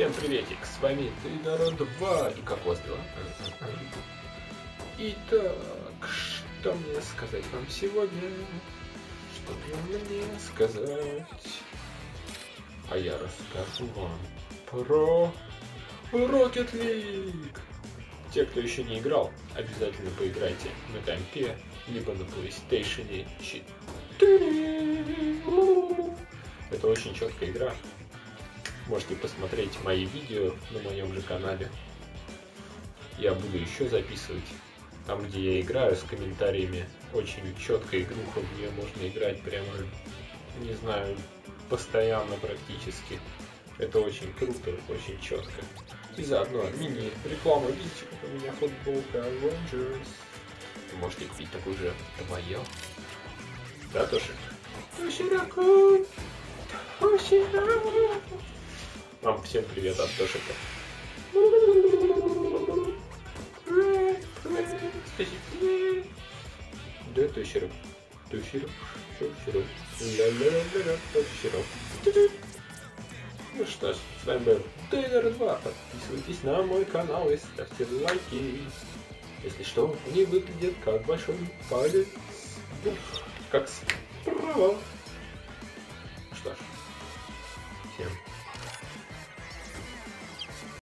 Всем приветик, с вами Тейнара 2, и как вас дела? Итак, что мне сказать вам сегодня? Что мне сказать? А я расскажу вам про Rocket League. Те, кто еще не играл, обязательно поиграйте на компе, либо на PlayStation 4. Это очень четкая игра, Можете посмотреть мои видео на моем же канале. Я буду еще записывать. Там, где я играю с комментариями, очень четкая игруха, в нее можно играть прямо, не знаю, постоянно практически. Это очень круто, очень четко. И заодно мини-реклама, видите, у меня футболка Avengers. Вы можете купить такую же, это мое. Да, Тошик? Тоширакун! Тоширакун! Вам всем привет от Тошика. Да, Тоширок. Тоширок. Тоширок. Ля-ля-ля-ля, Тоширок. Ну что ж, с вами был Тейнер 2. Подписывайтесь на мой канал и ставьте лайки. Если что, они выглядят как большой палец. Как справа.